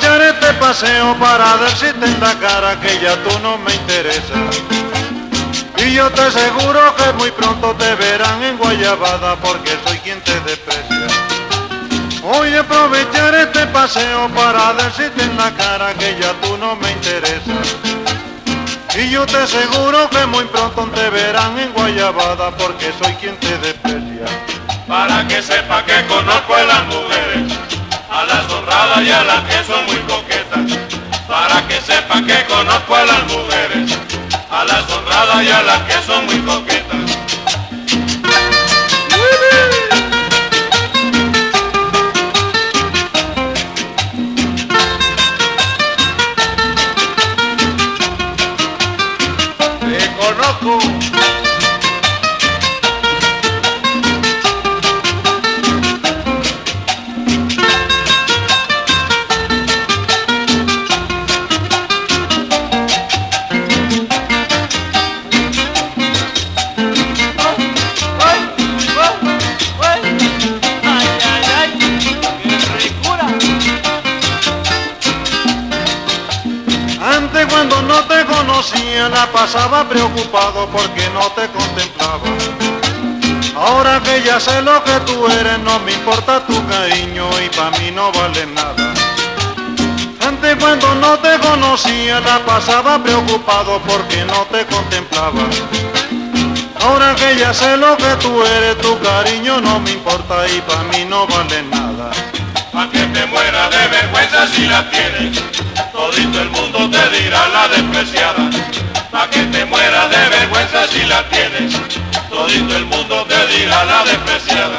este paseo para decirte en la cara que ya tú no me interesas. Y yo te aseguro que muy pronto te verán en Guayabada porque soy quien te desprecia. Voy a aprovechar este paseo para decirte en la cara que ya tú no me interesas. Y yo te aseguro que muy pronto te verán en Guayabada porque soy quien te desprecia. Para que sepa que conozco a las mujeres, a las honradas y a las que son muy coquetas. Para que sepa que conozco a las mujeres, a las honradas y a las que son muy coquetas. Te. Cuando no te conocía la pasaba preocupado porque no te contemplaba. Ahora que ya sé lo que tú eres no me importa tu cariño y para mí no vale nada. Antes cuando no te conocía la pasaba preocupado porque no te contemplaba. Ahora que ya sé lo que tú eres, tu cariño no me importa y para mí no vale nada. Pa' que te muera de vergüenza si la tienes, todito el mundo te dirá la despreciada. Pa' que te muera de vergüenza si la tienes, todito el mundo te dirá la despreciada.